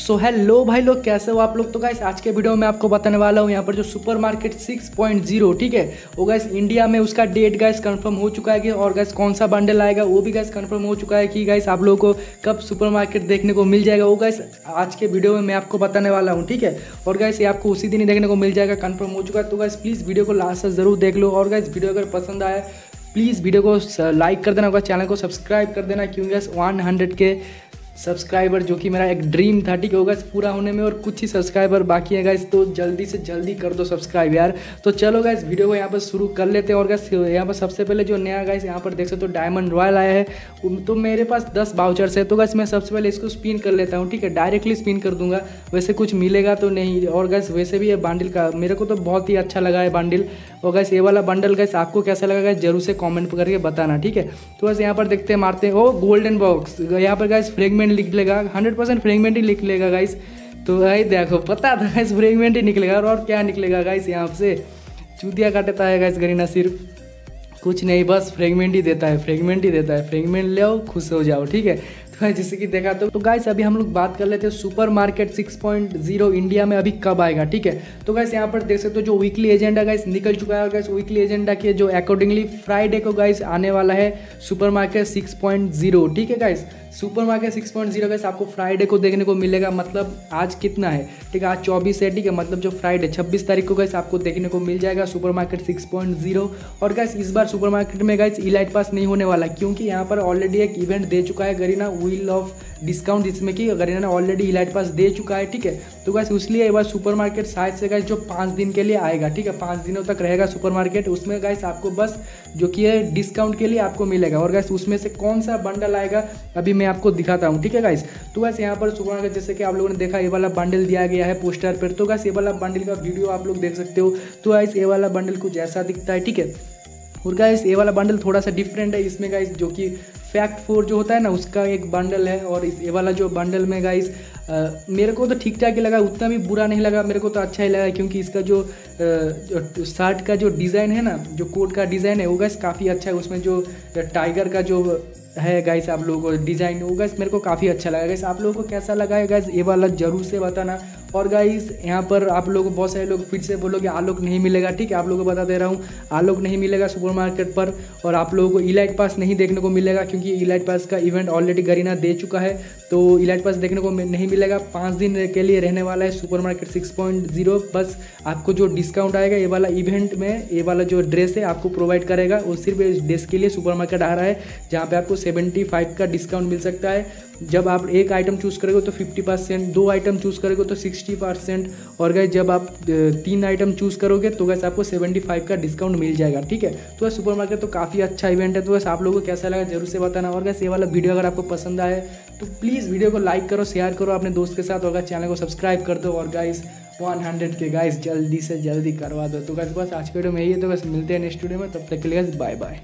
So hello भाई लोग, कैसे हो आप लोग? तो गाइस आज के वीडियो में आपको बताने वाला हूँ यहाँ पर जो सुपर मार्केट 6.0 ठीक है? वो गैस इंडिया में उसका डेट गैस कंफर्म हो चुका है कि और गैस कौन सा बंडल आएगा, वो भी गैस कंफर्म हो चुका है कि गैस आप लोगों को कब सुपर मार्केट देखने को मिल जाएगा। वो गैस आज के वीडियो में मैं आपको बताने वाला हूँ, ठीक है? और गैस ये आपको उसी दिन ही देखने को मिल जाएगा कन्फर्म हो चुका है। तो गैस प्लीज़ वीडियो को लास्ट से ज़रूर देख लो। और गैस वीडियो अगर पसंद आए प्लीज़ वीडियो को लाइक कर देना चैनल को सब्सक्राइब कर देना, क्योंकि वन हंड्रेड के सब्सक्राइबर जो कि मेरा एक ड्रीम था, ठीक होगा पूरा होने में और कुछ ही सब्सक्राइबर बाकी है गाइस तो जल्दी से जल्दी कर दो सब्सक्राइब यार। तो चलो गाइस वीडियो को यहाँ पर शुरू कर लेते हैं और गाइस यहाँ पर सबसे पहले जो नया गाइस यहाँ पर देख सकते हो डायमंड रॉयल आया है। तो मेरे पास दस बाउचर्स है तो गाइस मैं सबसे पहले इसको स्पिन कर लेता हूँ, ठीक है डायरेक्टली स्पिन कर दूँगा। वैसे कुछ मिलेगा तो नहीं, और गैस वैसे भी ये बांडिल का, मेरे को तो बहुत ही अच्छा लगा है बांडिल और गैस ये वाला बंडल गैस आपको कैसा लगा गैस ज़रूर से कॉमेंट करके बताना, ठीक है। तो बस यहाँ पर देखते हैं, मारते हैं, ओ गोल्डन बॉक्स यहाँ पर गैस फ्रेगमेंट लिख लेगा हंड्रेड परसेंट फ्रेगमेंट ही लिख लेगा गाइस तो भाई देखो, पता था गाइस फ्रेगमेंट ही निकलेगा और और क्या निकलेगा गाइस यहाँ से? चूतिया काटता है गाइस गरीना सिर्फ़। कुछ नहीं, बस फ्रेगमेंट ही देता है, फ्रेगमेंट ही देता है। फ्रेगमेंट ले खुश हो जाओ, ठीक है? तो जैसे कि देखा तो, तो गाइस अभी हम लोग बात कर लेते हैं सुपर मार्केट 6.0 इंडिया में अभी कब आएगा ठीक है? तो गाइस यहाँ पर देख सकते हो जो वीकली एजेंडा गाइस निकल चुका है। और गाइस वीकली एजेंडा के जो अकॉर्डिंगली फ्राइडे को गाइस आने वाला है सुपर मार्केट सिक्स ठीक है guys super market six point zero guys आपको फ्राइडे को देखने को मिलेगा मतलब आज कितना है ठीक है? आज चौबीस है ठीक है? मतलब जो फ्राइडे छब्बीस तारीख को गैस आपको देखने को मिल जाएगा super market six point zero. और गैस इस बार सुपर मार्केट में गैस इलाइट पास नहीं होने वाला क्योंकि यहाँ पर ऑलरेडी एक इवेंट दे चुका है गरीना व्हील ऑफ़ डिस्काउंट जिसमें कि गरीना ने ऑलरेडी इलाइट पास दे चुका है, ठीक है? तो गैस इसलिए एक बार सुपर मार्केट शायद से गैस जो पाँच दिन के लिए आएगा, ठीक है? पाँच दिनों तक रहेगा सुपर मार्केट उसमें गैस आपको बस जो कि है डिस्काउंट के लिए आपको मिलेगा। और गैस उसमें से कौन सा बंडल आएगा, अभी मैं आपको दिखाता हूँ, ठीक है गाइस तो वैसे यहाँ पर सुपर मार्केट जैसे कि आप लोगों ने देखा, ये वाला बंडल दिया गया है पोस्टर पर। तो गैस ये वाला बंडल का वीडियो आप लोग देख सकते हो। तो गाइस ये वाला बंडल कुछ ऐसा दिखता है, ठीक है? और गाइस ये वाला बंडल थोड़ा सा डिफरेंट है, इसमें गाइस जो कि फैक्ट फोर जो होता है ना, उसका एक बंडल है और इस, ये वाला जो बंडल में गाइस मेरे को तो ठीक ठाक ही लगा, उतना भी बुरा नहीं लगा, मेरे को तो अच्छा ही लगा क्योंकि इसका जो शर्ट का जो डिज़ाइन है ना, जो कोट का डिज़ाइन है, वो गैस काफ़ी अच्छा है, उसमें जो टाइगर का जो है गाइस आप लोगों को डिज़ाइन वो गैस मेरे को काफ़ी अच्छा लगा। गैस आप लोगों को कैसा लगा है? गैस ये वाला ज़रूर से बताना। और गाइस यहाँ पर आप लोग बहुत सारे लोग फिर से बोलोगे, आलोक नहीं मिलेगा। ठीक है, आप लोगों को बता दे रहा हूँ, आलोक नहीं मिलेगा सुपर मार्केट पर और आप लोगों को इलाइट पास नहीं देखने को मिलेगा क्योंकि इलाइट पास का इवेंट ऑलरेडी गरीना दे चुका है। तो इलाइट पास देखने को नहीं मिलेगा। पाँच दिन के लिए रहने वाला है super market six point zero बस। आपको जो डिस्काउंट आएगा, ये वाला इवेंट में, ये वाला जो ड्रेस है, आपको प्रोवाइड करेगा। वो सिर्फ़ इस ड्रेस के लिए सुपर मार्केट आ रहा है, जहाँ पे आपको सेवेंटी फाइव का डिस्काउंट मिल सकता है। जब आप एक आइटम चूज़ करोगे तो फिफ्टी परसेंट दो आइटम चूज़ करोगे तो सिक्सटी परसेंट और गए जब आप तीन आइटम चूज़ करोगे तो गैस आपको सेवेंटी फाइव का डिस्काउंट मिल जाएगा, ठीक है? तो वह सुपर मार्केट तो काफ़ी अच्छा इवेंट है तो बस आप लोगों को कैसा लगा, ज़रूर से बताना। और गैस ये वाला वीडियो अगर आपको पसंद आए तो प्लीज़ वीडियो को लाइक करो शेयर करो अपने दोस्त के साथ और चैनल को सब्सक्राइब कर दो। और गाइस 100 के गाइस जल्दी से जल्दी करवा दो। तो गैस बस आज के वीडियो में यही है तो बस मिलते हैं नेक्स्ट वीडियो में, तब तक के लिए बाय बाय